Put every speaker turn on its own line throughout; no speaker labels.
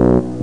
Thank you.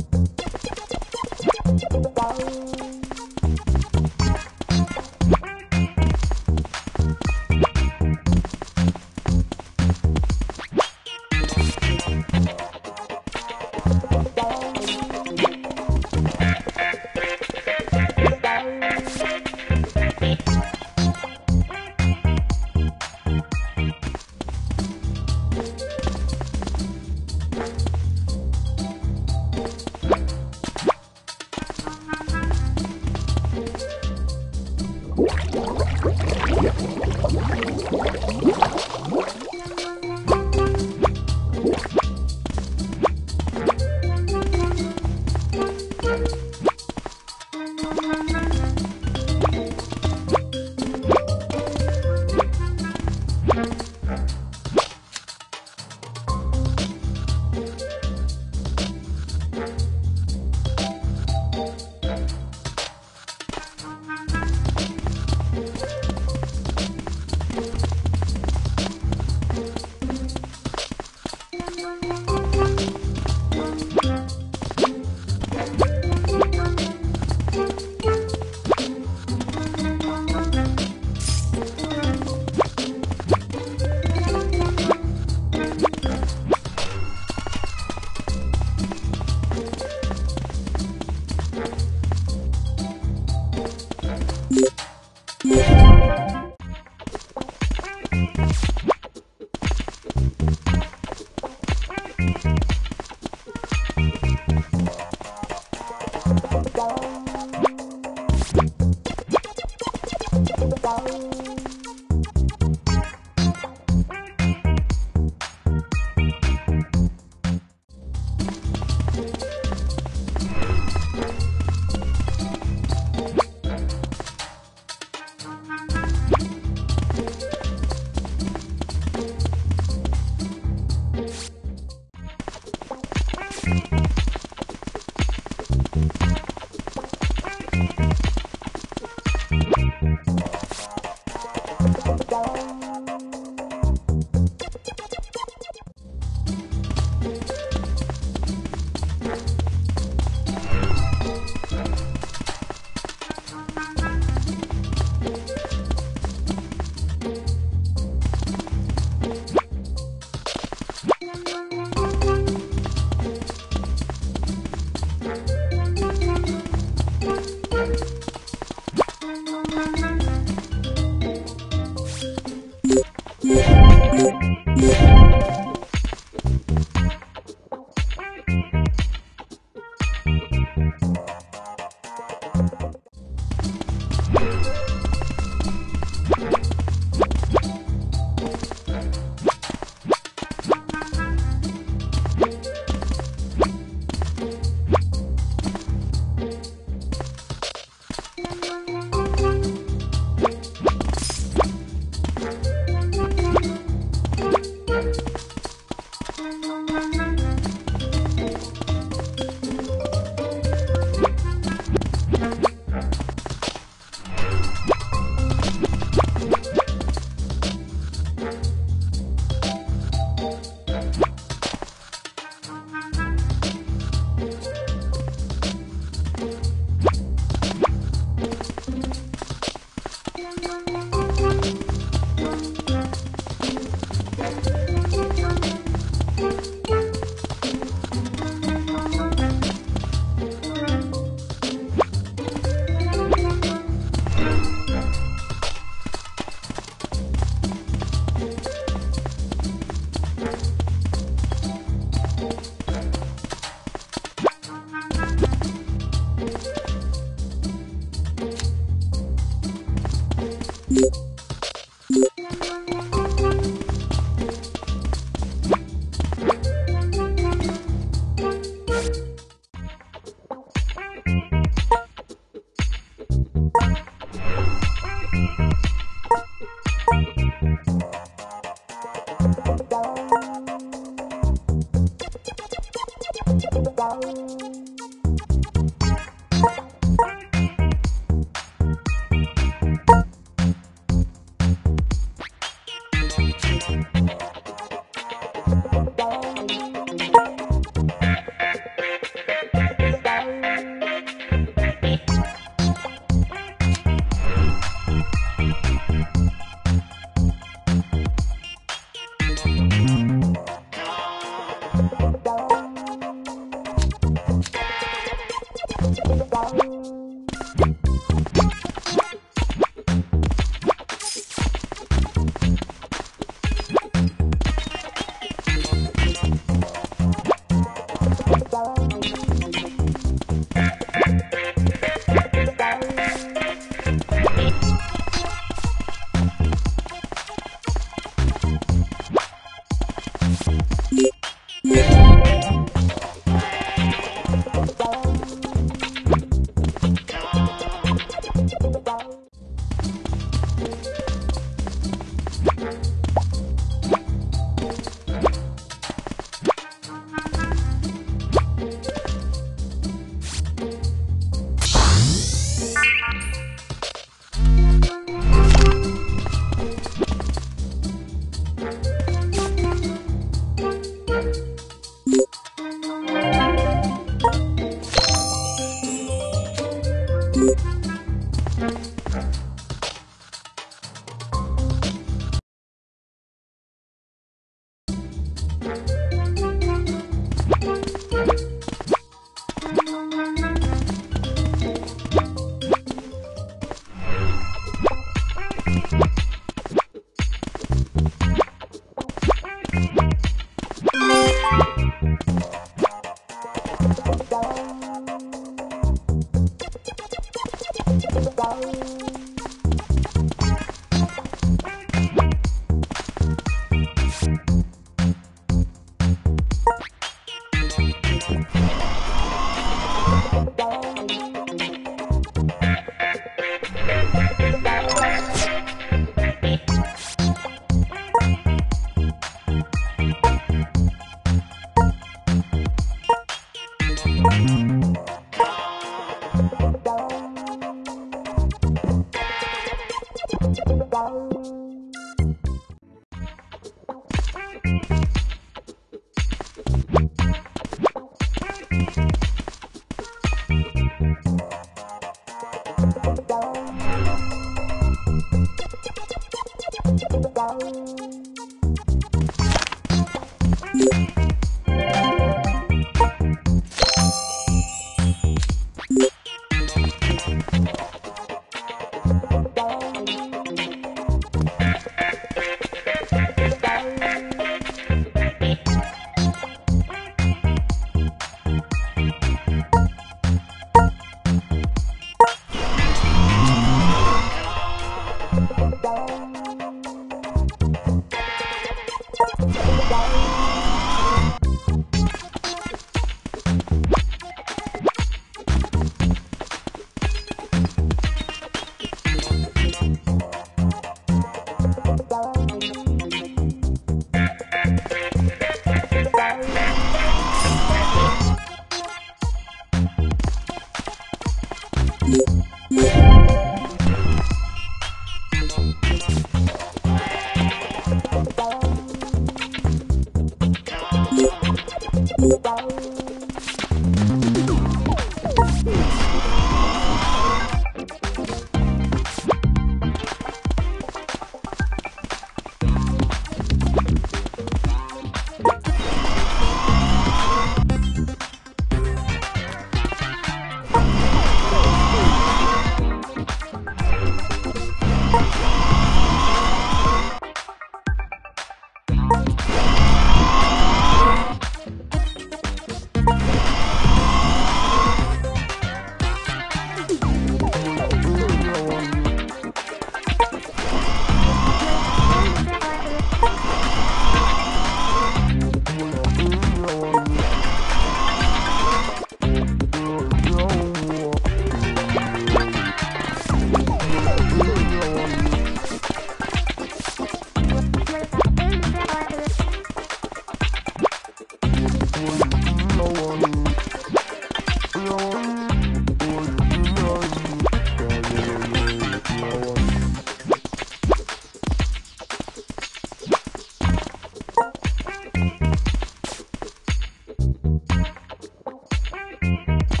Thank you.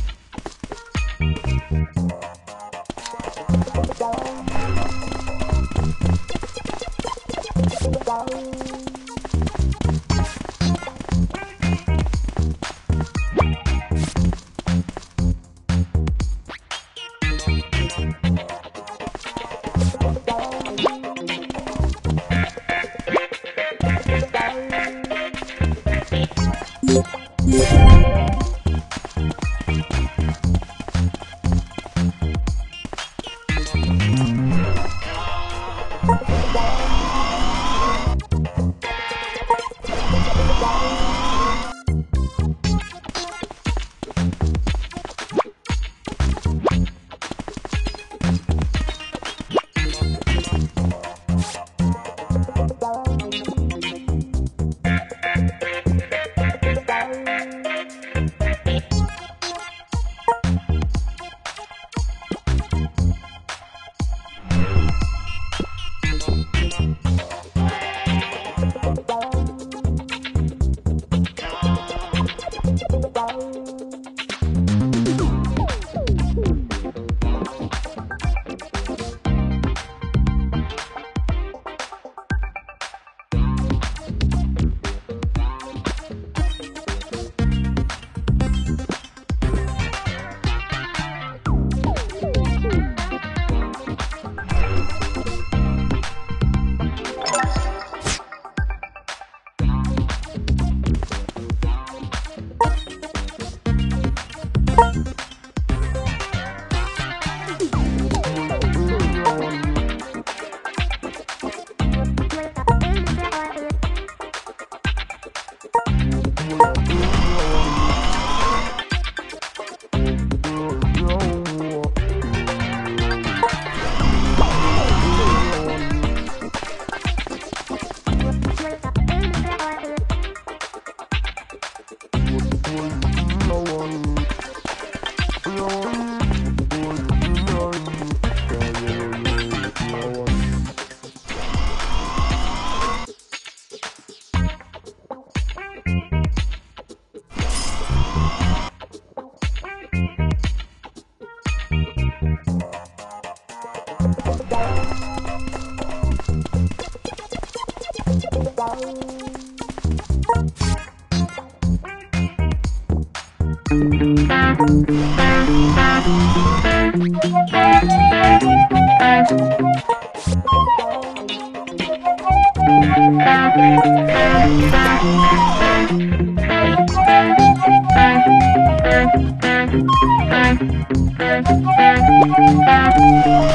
Bye. Thank you.